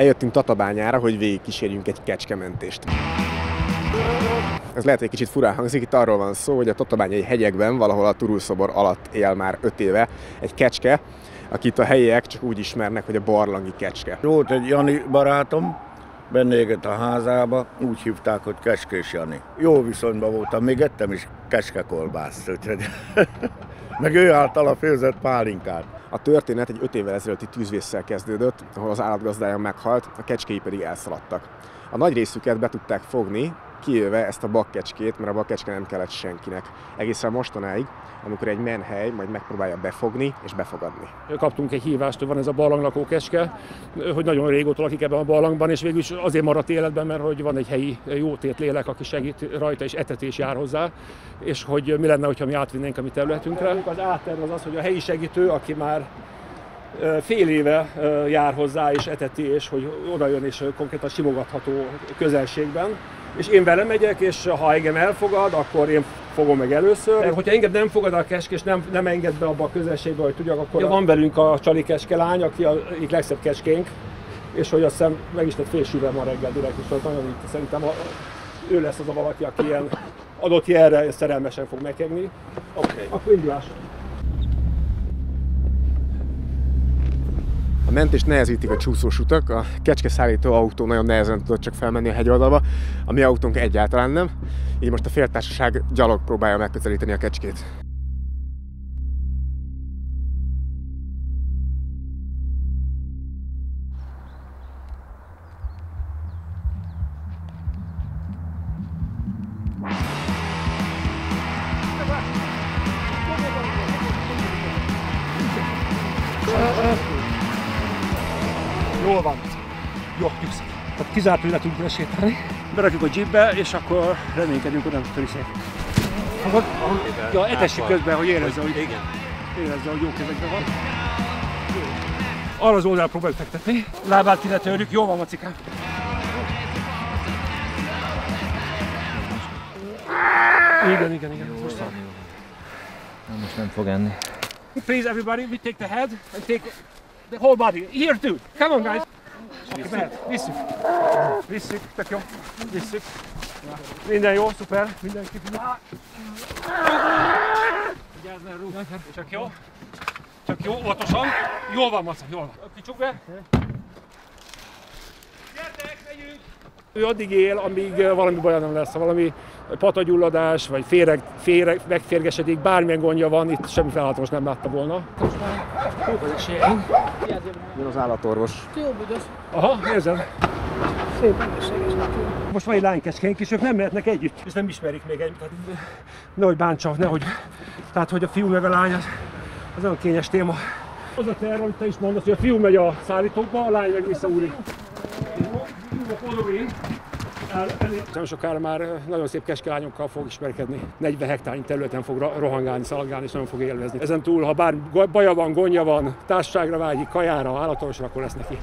Eljöttünk Tatabányára, hogy végig kísérjünk egy kecskementést. Ez lehet, hogy egy kicsit furán hangzik, itt arról van szó, hogy a Tatabányai hegyekben, valahol a Turulszobor alatt él már 5 éve egy kecske, akit a helyiek csak úgy ismernek, hogy a barlangi kecske. Volt egy Jani barátom, benne égett a házába, úgy hívták, hogy Keskés Jani. Jó viszonyban voltam, még ettem is keskekolbászt, úgyhogy meg ő által főzött pálinkát. A történet egy 5 évvel ezelőtti tűzvészsel kezdődött, ahol az állatgazdája meghalt, a kecskéi pedig elszaladtak. A nagy részüket be tudták fogni, kijöve ezt a bakkecskét, mert a bakkecske nem kellett senkinek. Egészen mostanáig, amikor egy menhely majd megpróbálja befogni és befogadni. Kaptunk egy hívást, hogy van ez a barlanglakó keske, hogy nagyon régóta lakik ebben a barlangban, és végül is azért maradt életben, mert hogy van egy helyi jótét lélek, aki segít rajta, és etetés jár hozzá, és hogy mi lenne, ha mi átvinnénk a mi területünkre. Az átterv az az, hogy a helyi segítő, aki már fél éve jár hozzá és eteti, és hogy oda jön és konkrétan simogatható közelségben, és én vele megyek, és ha engem elfogad, akkor én fogom meg először. Mert hogyha engem nem fogad a keske, és nem, nem enged be abba a közelségbe, hogy tudjak, akkor ja, van velünk a Csali keske lány, aki a egyik legszebb keskénk, és hogy azt hiszem meg is tett félsűvel ma reggel direkt, és nagyon itt szerintem a, ő lesz az a valaki, aki ilyen adott jelre szerelmesen fog megegni. Oké. Okay. Akkor indulás. A mentést nehezítik a csúszós utak, a kecskeszállító autó nagyon nehezen tudott csak felmenni a hegyoldalba, a mi autónk egyáltalán nem, így most a féltársaság gyalog próbálja megközelíteni a kecskét. Jól van. Jó, nyugszik. Tehát kizárt, hogy le tudunk lesétálni. Berakjuk a jeepbe, és akkor reménykedünk, hogy nem törik Fogod? Ja, etessük közben, hogy érezze, hogy, Igen. érezze, hogy jó kezekben van. Arra az oldalra próbáljuk fektetni. Lábát ide törjük. Jó van, macikám. Igen, igen, igen. Most van. Most nem fog enni. Please everybody, we take the head and take the whole body. Here too. Come on guys. Visszük. Visszük. Visszük. Tök jó. Visszük. Minden jó, szuper. Mindenki figyel. Vigyázz, ne rúg. Csak jó. Csak jó, óvatosan. Jól van, Maca, jól van. Kicsuk be. Ő addig él, amíg valami baja nem lesz, ha valami patagyulladás, vagy féreg, féreg, megférgesedik, bármilyen gondja van, itt semmi felhátomos nem látta volna. Jön az állatorvos. Jó büdös. Aha, érzem. Szép. Most van egy lánykeskénk, és ők nem mehetnek együtt, és nem ismerik még együtt. Tehát, nehogy bántsa, nehogy. Tehát, hogy a fiú meg a lány, az, az nagyon kényes téma. Az a terv, amit te is mondasz, hogy a fiú megy a szállítókba, a lány meg visszaúrik. Nem sokára már nagyon szép keskelányokkal fog ismerkedni. 40 hektárnyi területen fog ro- rohangálni, szaladgálni, és nagyon fog élvezni. Ezen túl, ha bár baja van, gondja van, társaságra vágyik, kajára, állatorvosra, akkor lesz neki.